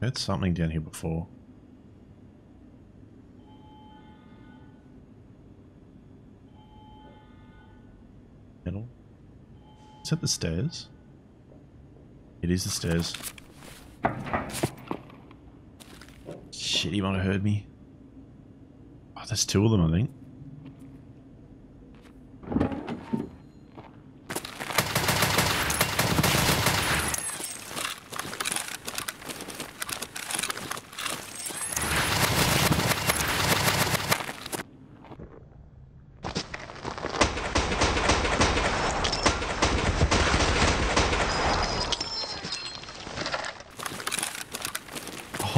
Heard something down here before. Metal. Is that the stairs? It is the stairs. Shit, he might have heard me. Oh, there's two of them, I think.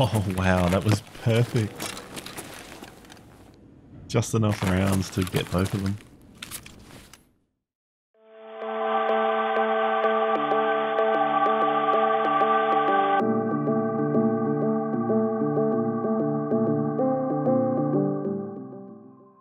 Oh, wow, that was perfect. Just enough rounds to get both of them.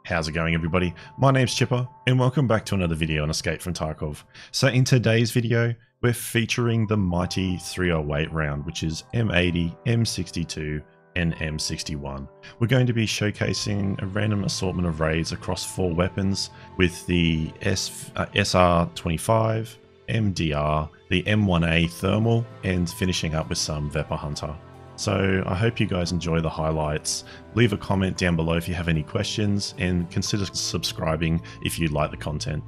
How's it going everybody? My name's Chippa and welcome back to another video on Escape from Tarkov. So in today's video, we're featuring the mighty 308 round, which is M80, M62, and M61. We're going to be showcasing a random assortment of raids across four weapons with the S, uh, SR25, MDR, the M1A thermal, and finishing up with some Vepr Hunter. So I hope you guys enjoy the highlights. Leave a comment down below if you have any questions and consider subscribing if you like the content.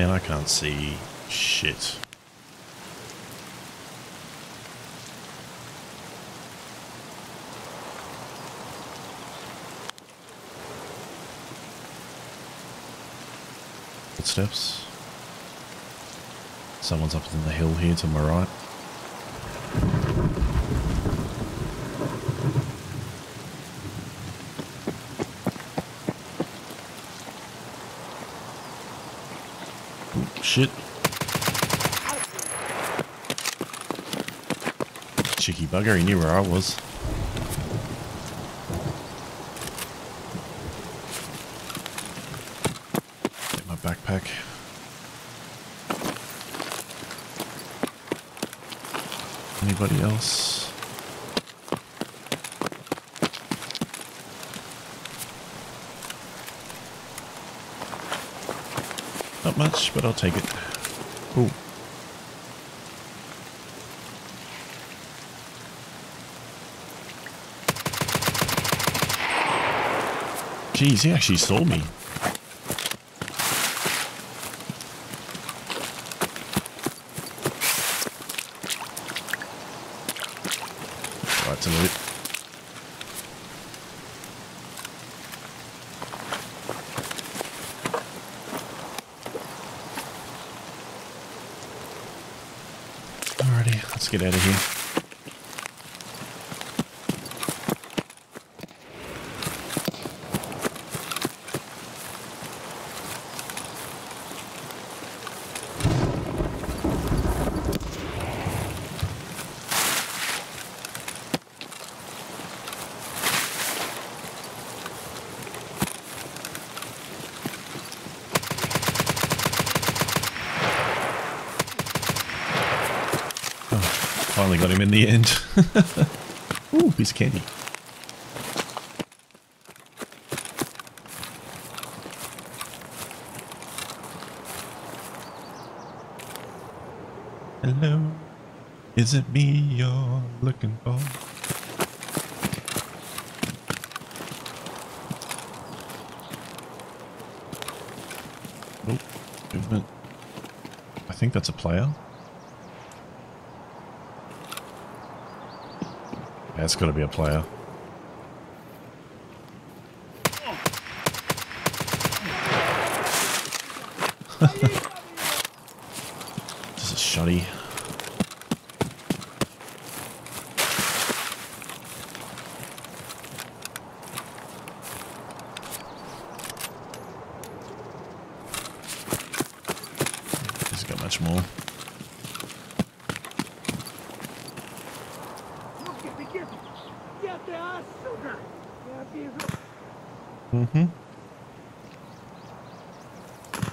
Man, I can't see shit. Footsteps. Someone's up in the hill here to my right. Ooh, shit. Cheeky bugger, he knew where I was. Get my backpack. Anybody else? Not much, but I'll take it. Ooh. Jeez, he actually saw me. Right to. Alrighty, let's get out of here. Finally got him in the end. Ooh, piece of candy. Hello, is it me you're looking for? Movement. I think that's a player. That's got to be a player. this is shoddy. Mm-hmm.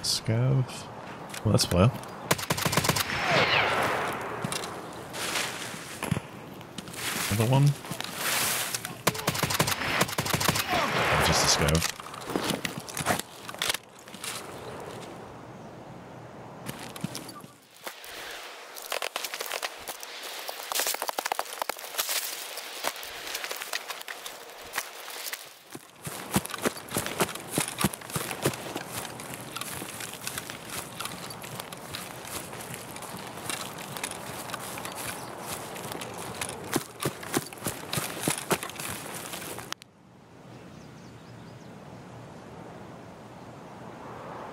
Scav. Well, that's low. Another one. Oh, just a scav.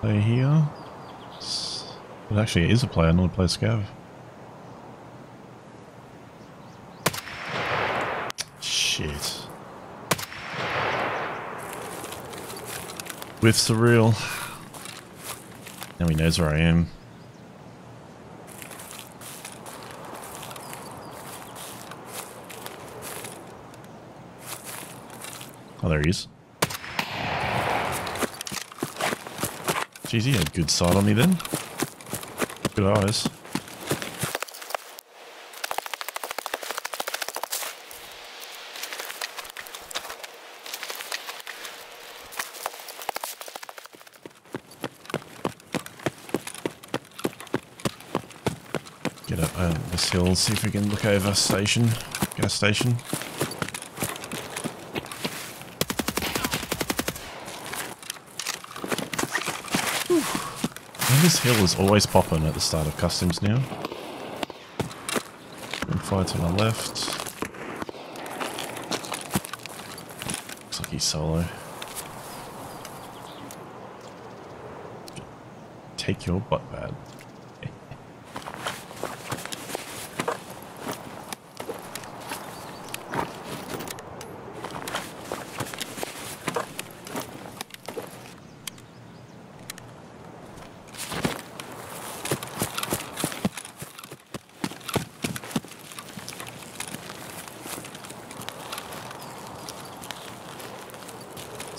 Play here. It actually is a player, not a player scav. Shit. With surreal. Now he knows where I am. Oh, there he is. Jeez, he had good sight on me then. Good eyes. Get up uh, this hill, see if we can look over station, gas station. And this hill is always popping at the start of customs now. And fire to my left. Looks like he's solo. Take your butt pad.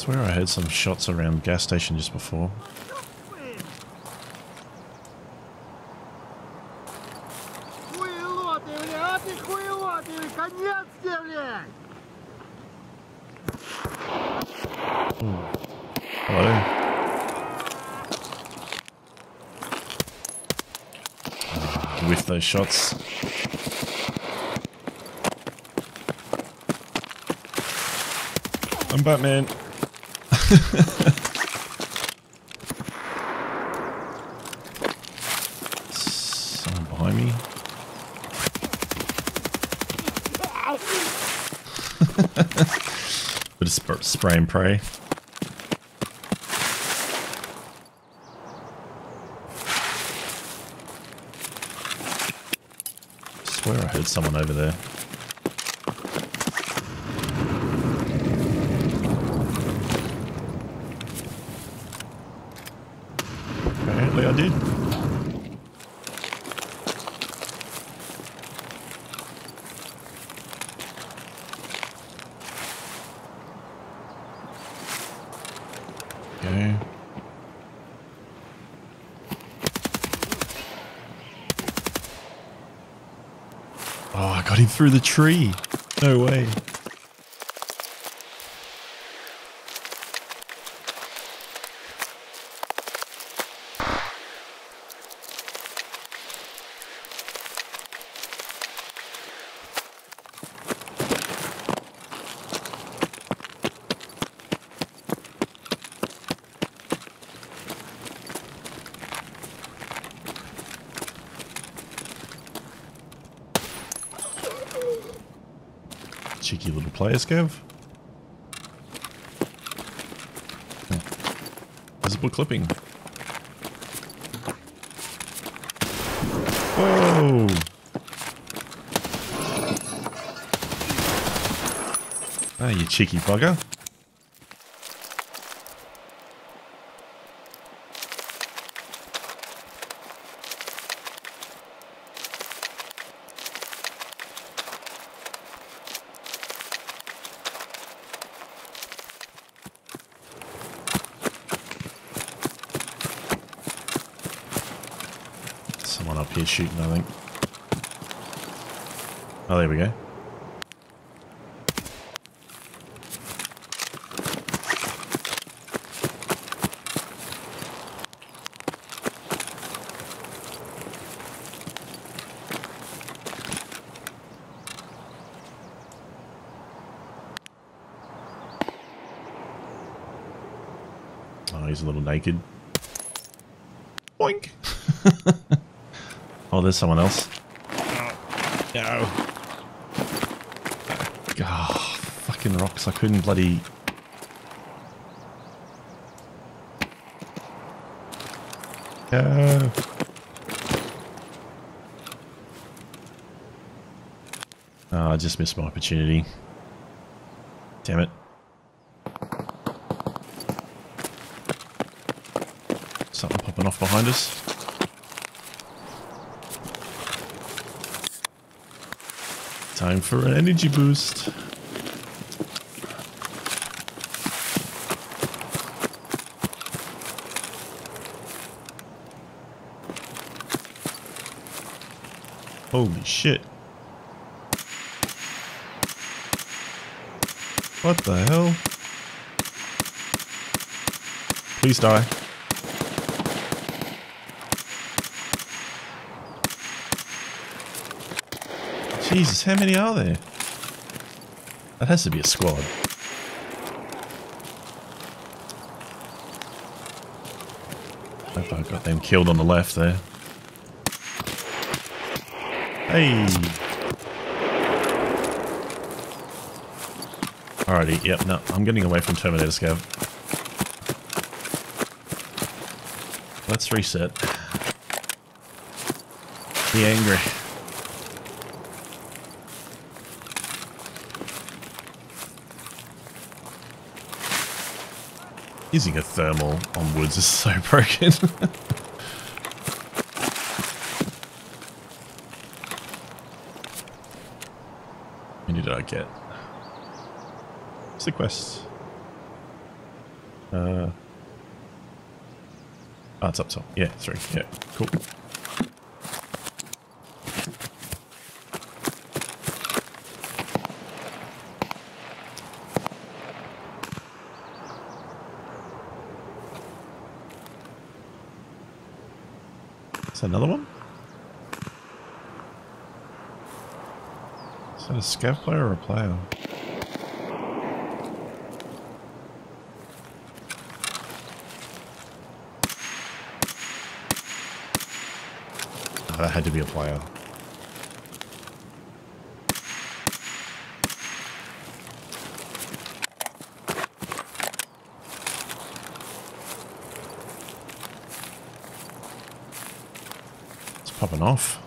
swear I heard some shots around gas station just before. Hmm. those shots. I'm Batman. Someone behind me. Bit of sp spray and pray. I swear I heard someone over there. Apparently I did. Oh, I got him through the tree. No way. Cheeky little player, Scav. Visible clipping. Whoa! Ah, you cheeky bugger. shooting, I think. Oh, there we go. Oh, he's a little naked. Boink! Oh, there's someone else. Oh, no. Oh, fucking rocks. I couldn't bloody... Go. Oh, ah, I just missed my opportunity. Damn it. Something popping off behind us. Time for an energy boost. Holy shit. What the hell? Please die. Jesus, how many are there? That has to be a squad. Hope I got them killed on the left there. Hey! Alrighty, yep, no, I'm getting away from Terminator Scav. Let's reset. Be angry. Using a thermal on woods is so broken. Many did I get? What's the quest? Uh, oh, it's up top. Yeah, three. Yeah, cool. Is that another one? Is that a scav player or a player? That had to be a player. Popping off.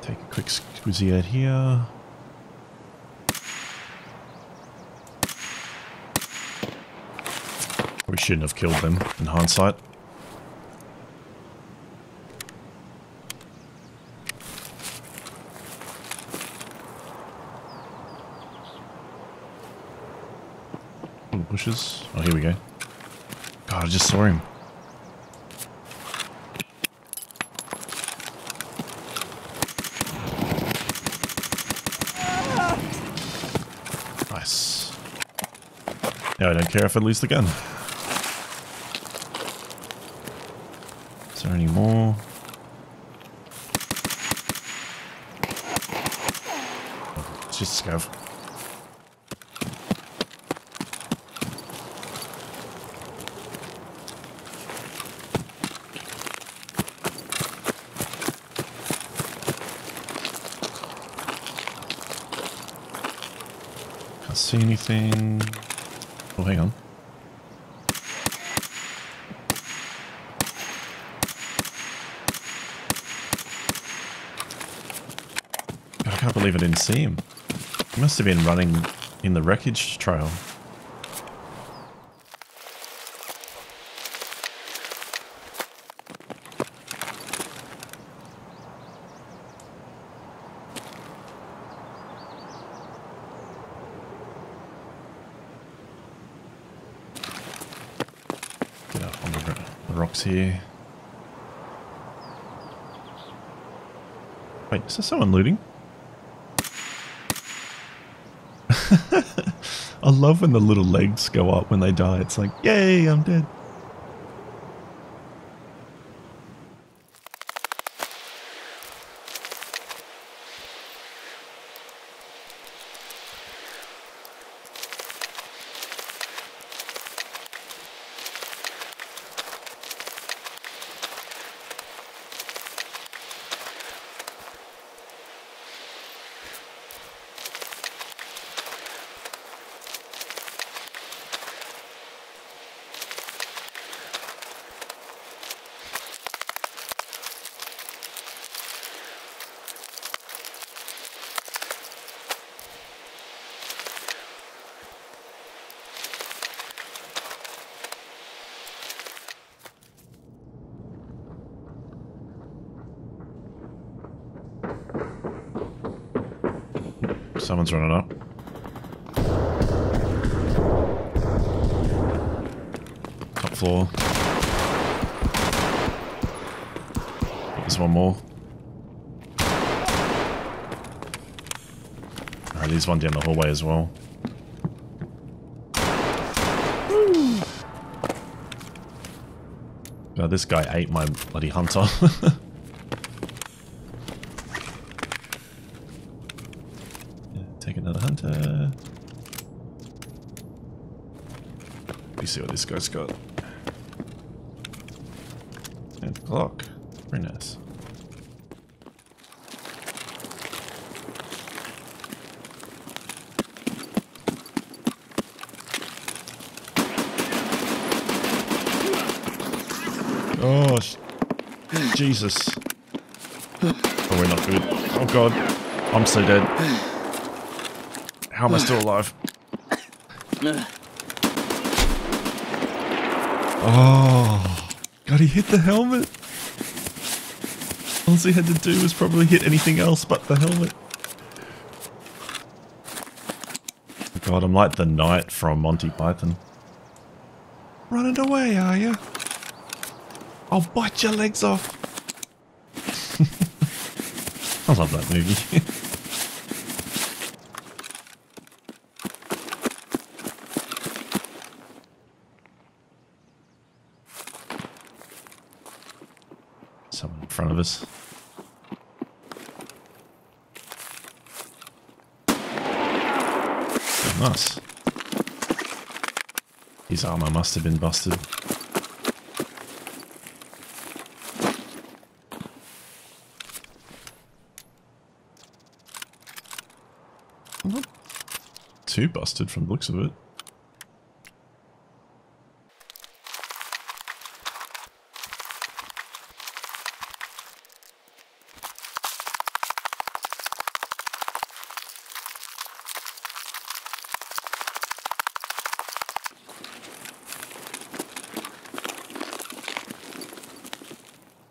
Take a quick squizzy out here. We shouldn't have killed them in hindsight. Ooh, bushes. Oh, here we go. God, I just saw him. Nice. Now I don't care if I lose the gun. Is there any more? Oh, it's just scav. Can't see anything. Oh, hang on. God, I can't believe I didn't see him. He must have been running in the wreckage trail. Get up on the, ro- here. Wait, is there someone looting? I love when the little legs go up when they die. It's like, yay, I'm dead. Someone's running up. Top floor. There's one more. Alright, there's one down the hallway as well. God, this guy ate my bloody hunter. Yeah, Take another hunter. Let me see what this guy's got. And clock. Very nice. Oh, Jesus. Oh, we're not good. Oh, God. I'm so dead. How am I still alive? Oh. God, he hit the helmet. All he had to do was probably hit anything else but the helmet. God, I'm like the knight from Monty Python. Running away, are you? I'll bite your legs off. I love that movie. Someone in front of us. Nice. His armor must have been busted. Not too busted from the looks of it.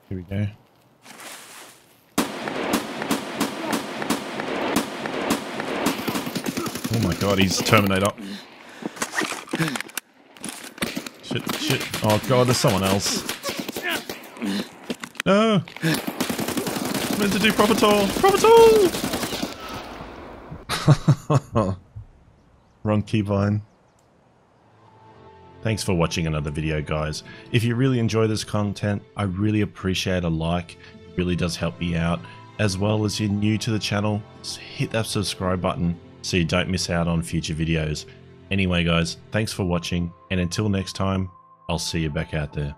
Here we go. He's Terminator. Shit, shit. Oh god, there's someone else. No! meant to do proper toll! Wrong keybind. Thanks for watching another video, guys. If you really enjoy this content, I really appreciate a like. It really does help me out. As well as you're new to the channel, hit that subscribe button so you don't miss out on future videos. Anyway, guys, thanks for watching, and until next time, I'll see you back out there.